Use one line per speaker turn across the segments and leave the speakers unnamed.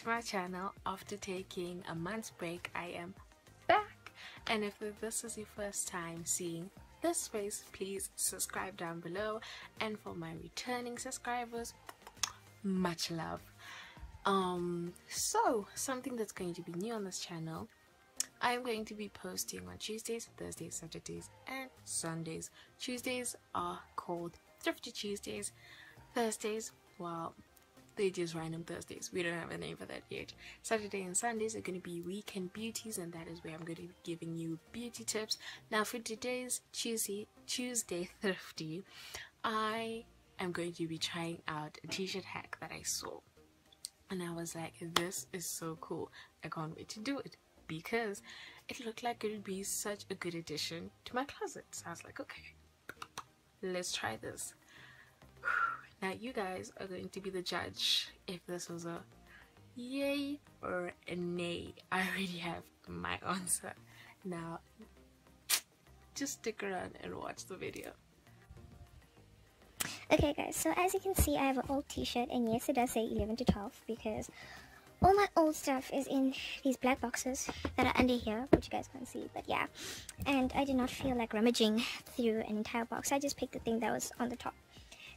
to my channel after taking a month's break I am back and if this is your first time seeing this space please subscribe down below and for my returning subscribers much love um so something that's going to be new on this channel I'm going to be posting on Tuesdays, Thursdays, Saturdays, and Sundays. Tuesdays are called Thrifty Tuesdays. Thursdays, well, they're just random Thursdays. We don't have a name for that yet. Saturday and Sundays are going to be weekend beauties, and that is where I'm going to be giving you beauty tips. Now, for today's Tuesday, Tuesday Thrifty, I am going to be trying out a t-shirt hack that I saw. And I was like, this is so cool. I can't wait to do it because it looked like it would be such a good addition to my closet. So I was like, okay, let's try this. Now you guys are going to be the judge if this was a yay or a nay. I already have my answer. Now just stick around and watch the video.
Okay guys, so as you can see I have an old t-shirt and yes it does say 11 to 12 because all my old stuff is in these black boxes that are under here which you guys can't see but yeah and I did not feel like rummaging through an entire box I just picked the thing that was on the top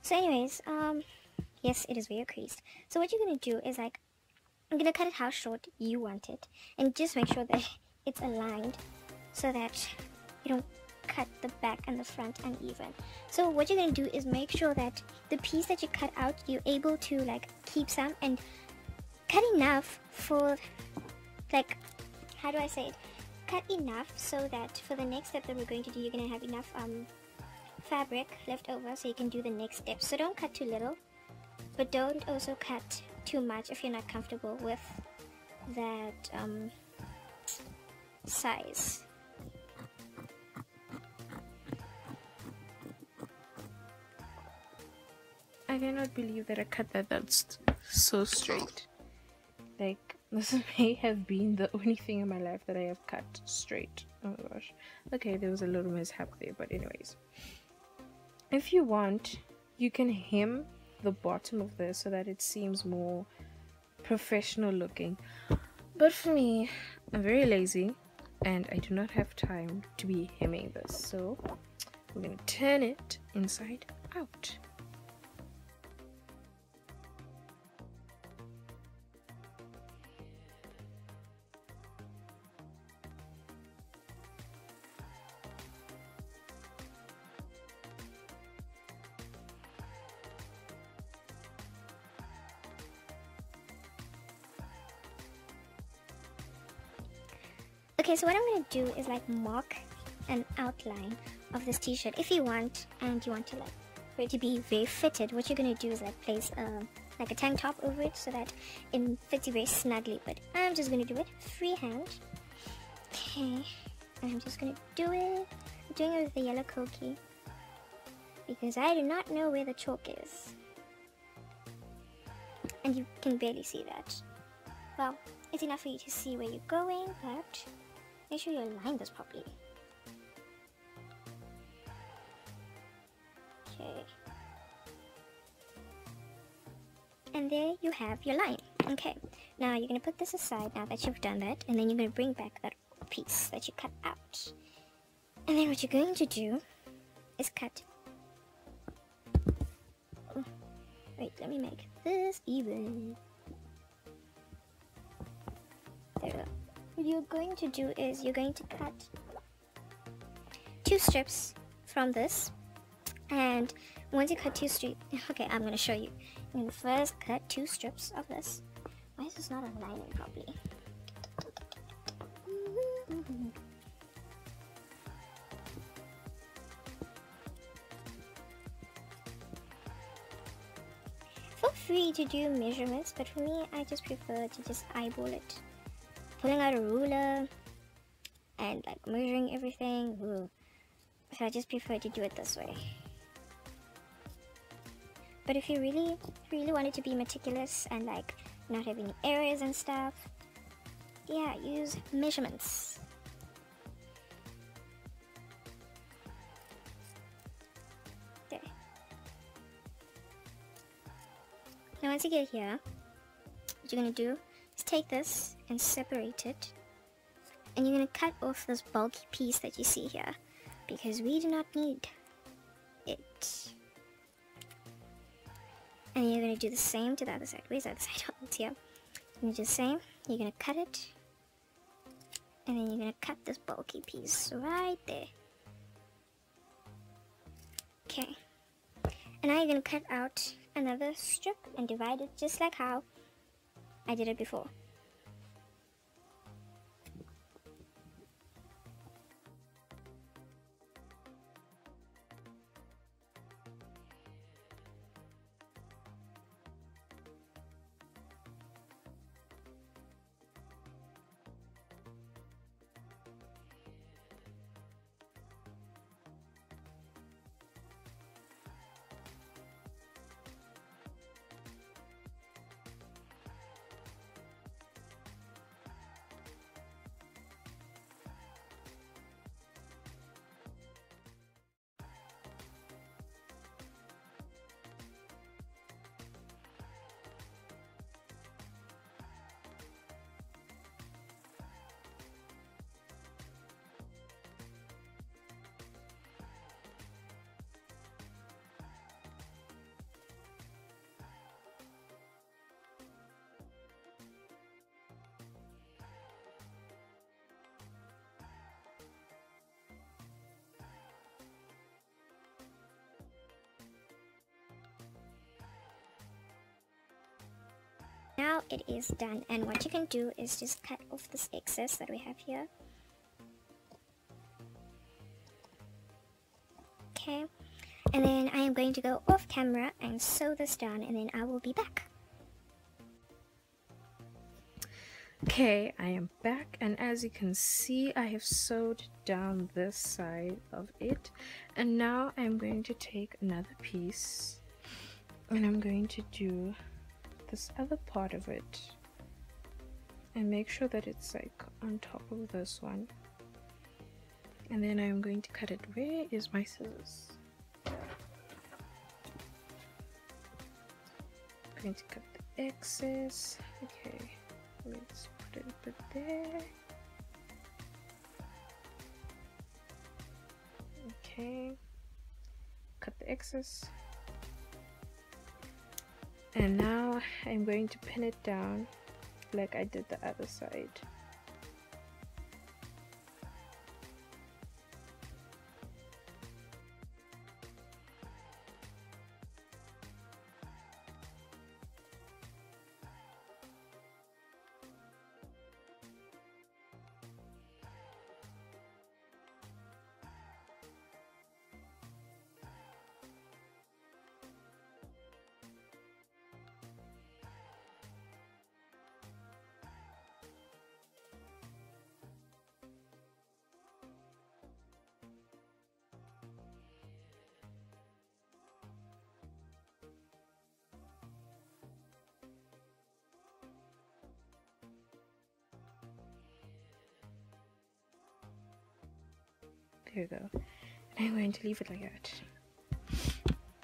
so anyways um yes it is very creased so what you're gonna do is like I'm gonna cut it how short you want it and just make sure that it's aligned so that you don't cut the back and the front uneven. So what you're gonna do is make sure that the piece that you cut out you're able to like keep some and cut enough for like how do I say it? Cut enough so that for the next step that we're going to do you're going to have enough um, fabric left over so you can do the next step so don't cut too little but don't also cut too much if you're not comfortable with that um, size
I cannot believe that I cut that that's so straight like this may have been the only thing in my life that I have cut straight. Oh my gosh. Okay, there was a little mishap there, but anyways. If you want, you can hem the bottom of this so that it seems more professional looking. But for me, I'm very lazy and I do not have time to be hemming this. So we're going to turn it inside out.
Okay, so what I'm to do is like mark an outline of this t-shirt if you want and you want to like for it to be very fitted. What you're to do is like place a, like a tank top over it so that it fits you very snugly but I'm just to do it freehand. Okay I'm just to do it I'm doing it with the yellow koki because I do not know where the chalk is. And you can barely see that. Well it's enough for you to see where you're going but Make sure you align this properly. Okay. And there you have your line. Okay. Now you're going to put this aside now that you've done that. And then you're going to bring back that piece that you cut out. And then what you're going to do is cut. Oh, wait, let me make this even. There we go what you're going to do is you're going to cut two strips from this and once you cut two strips okay I'm gonna show you. Gonna first cut two strips of this. Why is this not aligning properly feel free to do measurements but for me I just prefer to just eyeball it pulling out a ruler and like measuring everything. Ooh. So I just prefer to do it this way. But if you really, really wanted to be meticulous and like not have any errors and stuff, yeah, use measurements. Now once you get here, what you're gonna do is take this and separate it. And you're going to cut off this bulky piece that you see here. Because we do not need it. And you're going to do the same to the other side. Where's the other side? It's here. You're going to do the same. You're going to cut it. And then you're going to cut this bulky piece right there. Okay. And now you're going to cut out another strip and divide it just like how I did it before. Now it is done and what you can do is just cut off this excess that we have here. Okay, and then I am going to go off camera and sew this down and then I will be back.
Okay, I am back and as you can see I have sewed down this side of it and now I'm going to take another piece and I'm going to do this other part of it and make sure that it's like on top of this one. And then I'm going to cut it. Where is my scissors? I'm going to cut the excess. Okay let's put it a there. Okay cut the excess and now I'm going to pin it down like I did the other side There we go. And I'm going to leave it like that.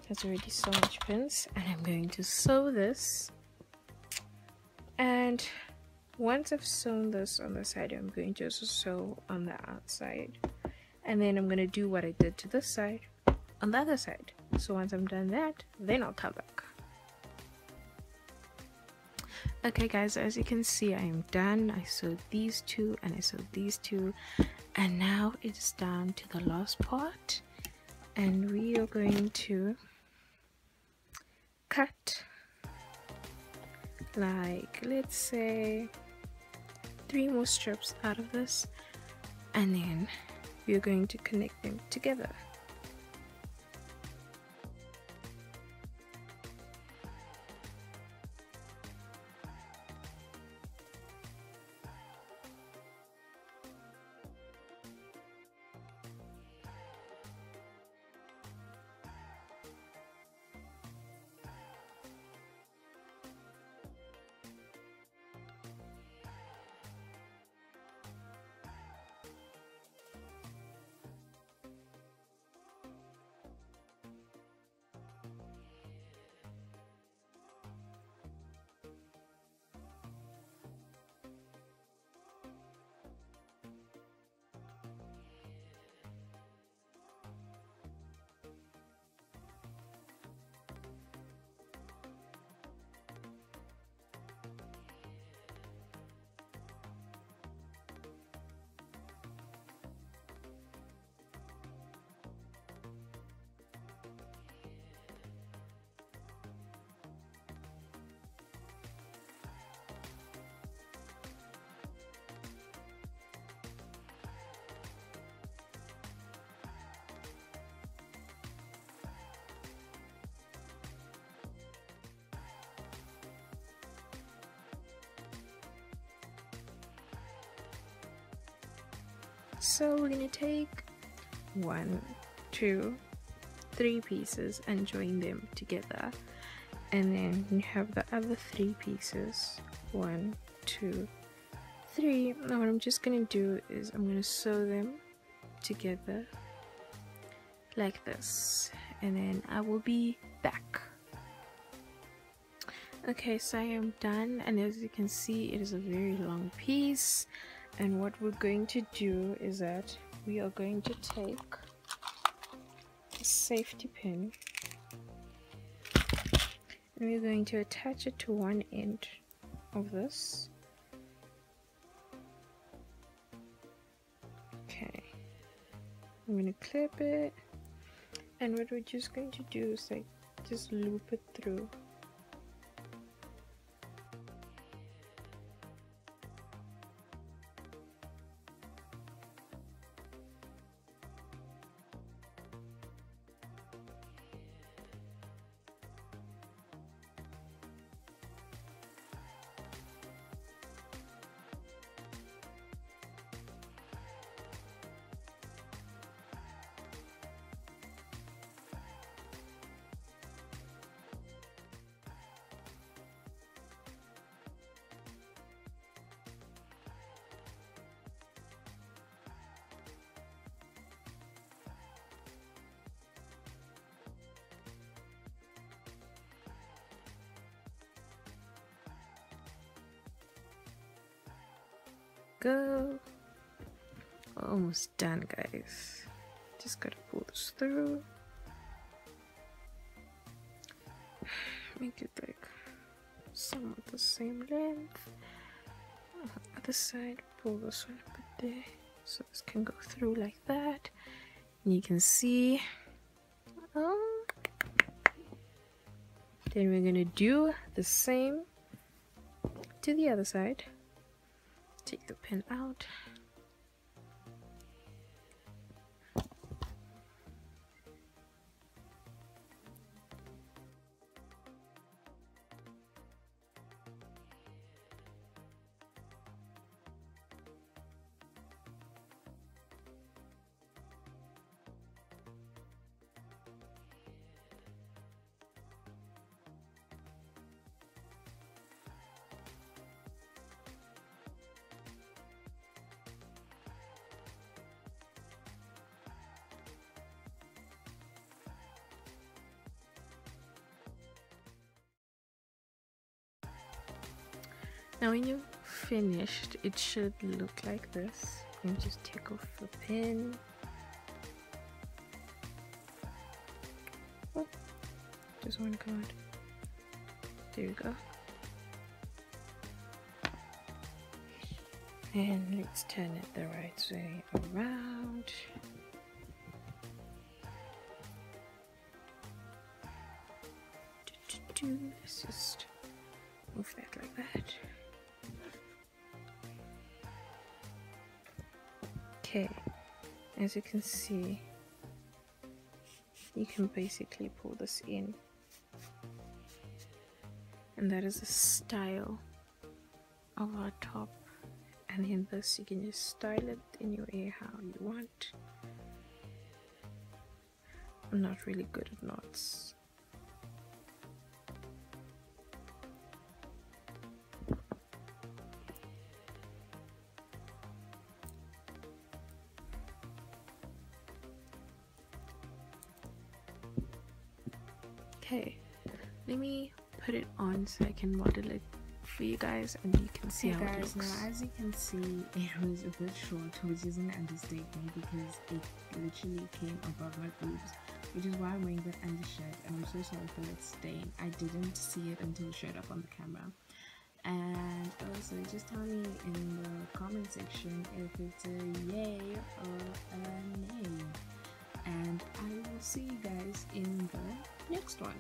There's already so much pins. And I'm going to sew this. And once I've sewn this on the side, I'm going to also sew on the outside. And then I'm going to do what I did to this side on the other side. So once I'm done that, then I'll come back. Okay guys, as you can see, I am done. I sewed these two and I sewed these two and now it's down to the last part. And we are going to cut. Like let's say three more strips out of this. And then we're going to connect them together so we're gonna take one two three pieces and join them together. And then you have the other three pieces. One two three. Now what I'm just gonna do is I'm gonna sew them together like this. And then I will be back. Okay so I am done. And as you can see it is a very long piece and what we're going to do is that we are going to take a safety pin. And we're going to attach it to one end of this. Okay. I'm gonna clip it. And what we're just going to do is like just loop it through go. Almost done guys. Just gotta pull this through. Make it like somewhat the same length. Other side pull this one bit there so this can go through like that. And you can see um, then we're gonna do the same to the other side take the pin out now when you're finished it should look like this. And just take off the pin oh, just one card. There you go. And let's turn it the right way around. Let's just move that like that okay as you can see you can basically pull this in. And that is the style of our top. And in this you can just style it in your way how you want. I'm not really good at knots so I can model it for you guys and you can see how
guys,
it looks
now as you can see, it was a bit short, which is an understatement because it literally came above my boobs, which is why I'm wearing that undershirt. And I'm so sorry for that stain. I didn't see it until it showed up on the camera. And also, just tell me in the comment section if it's a yay or a nay. And I will see you guys in the next one.